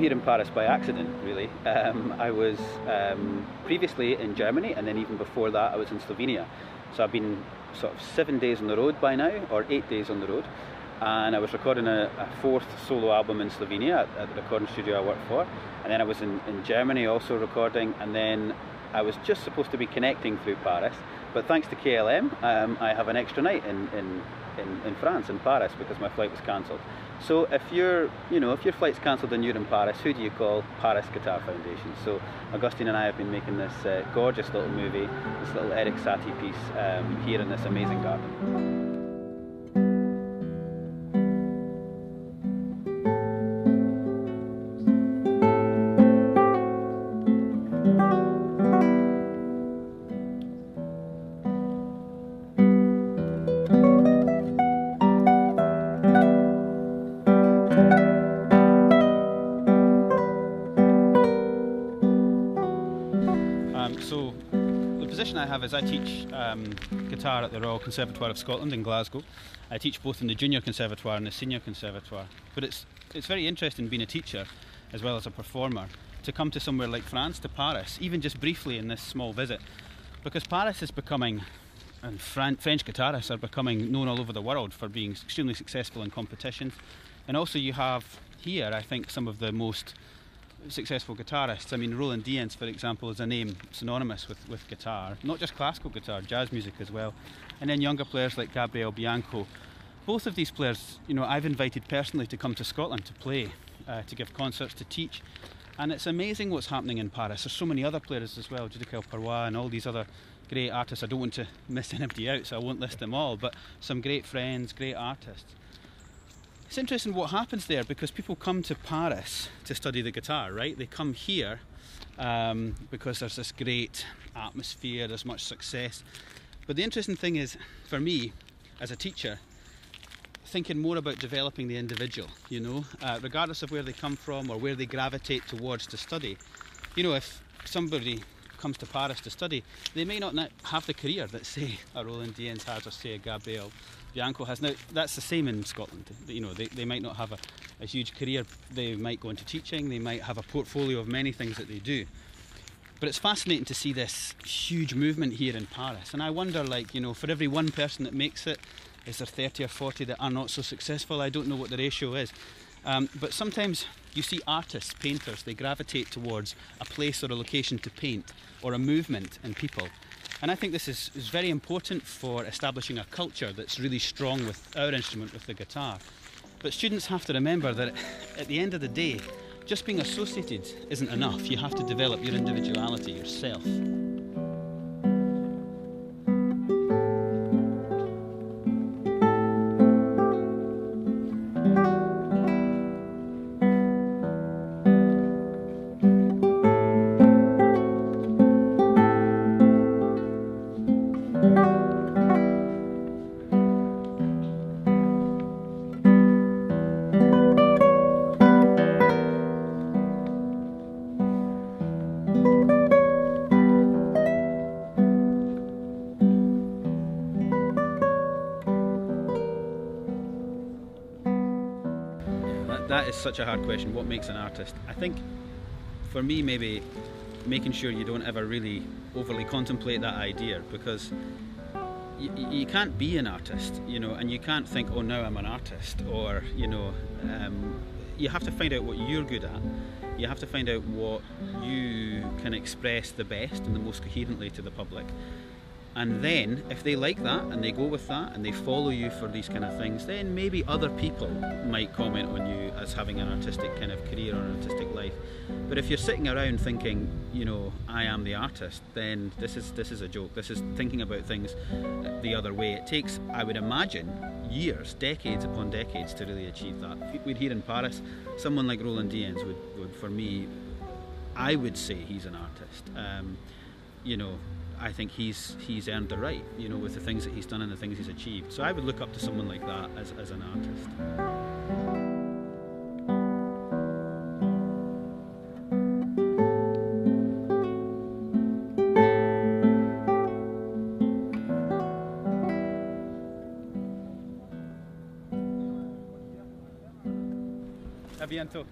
Here in Paris by accident, really. Um, I was um, previously in Germany, and then even before that, I was in Slovenia. So I've been sort of seven days on the road by now, or eight days on the road. And I was recording a, a fourth solo album in Slovenia at, at, the recording studio I work for. And then I was in, in Germany also recording, and then I was just supposed to be connecting through Paris. But thanks to KLM, um, I have an extra night in, in, in, in France, in Paris, because my flight was cancelled. So if you're, you know, if your flight's cancelled and you're in Paris, who do you call? Paris Guitar Foundation. So Augustin and I have been making this uh, gorgeous little movie, this little Eric Satie piece um, here in this amazing garden. Position I have is I teach um, guitar at the Royal Conservatoire of Scotland in Glasgow. I teach both in the Junior Conservatoire and the Senior Conservatoire. But it's it's very interesting being a teacher as well as a performer to come to somewhere like France, to Paris, even just briefly in this small visit, because Paris is becoming and French guitarists are becoming known all over the world for being extremely successful in competitions. And also you have here, I think, some of the most successful guitarists. I mean, Roland Dyens, for example, is a name synonymous with, with guitar, not just classical guitar, jazz music as well. And then younger players like Gabriel Bianco. Both of these players, you know, I've invited personally to come to Scotland to play, uh, to give concerts, to teach. And it's amazing what's happening in Paris. There's so many other players as well, Judicael Perroy and all these other great artists. I don't want to miss anybody out, so I won't list them all, but some great friends, great artists. It's interesting what happens there because people come to Paris to study the guitar, right? They come here um, because there's this great atmosphere, there's much success. But the interesting thing is, for me, as a teacher, thinking more about developing the individual, you know, uh, regardless of where they come from or where they gravitate towards to study. You know, if somebody comes to Paris to study, they may not have the career that, say, a Roland Dyens has or, say, a Gabriel Bianco has. Now, that's the same in Scotland. You know, they, they might not have a, a huge career. They might go into teaching. They might have a portfolio of many things that they do. But it's fascinating to see this huge movement here in Paris. And I wonder, like, you know, for every one person that makes it, is there 30 or 40 that are not so successful? I don't know what the ratio is. Um, but sometimes you see artists, painters, they gravitate towards a place or a location to paint or a movement in people. And I think this is, is very important for establishing a culture that's really strong with our instrument, with the guitar. But students have to remember that at the end of the day, just being associated isn't enough. You have to develop your individuality yourself. That is such a hard question. What makes an artist? I think for me, maybe making sure you don't ever really overly contemplate that idea because you, you can't be an artist, you know, and you can't think, oh, now I'm an artist, or, you know, um, you have to find out what you're good at. You have to find out what you can express the best and the most coherently to the public. And then, if they like that and they go with that and they follow you for these kind of things, then maybe other people might comment on you as having an artistic kind of career or an artistic life. But if you're sitting around thinking, you know, I am the artist, then this is this is a joke. This is thinking about things the other way. It takes, I would imagine, years, decades upon decades to really achieve that. We're here in Paris. Someone like Roland Dyens would, would for me, I would say he's an artist. Um, you know, I think he's he's earned the right, you know, with the things that he's done and the things he's achieved. So I would look up to someone like that as, as an artist. Bientôt.